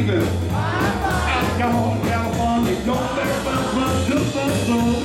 Amityville. Alcohol, California, Don't let bump, bump, bump, bump,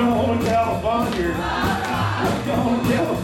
Don't tell a bunker. Don't tell a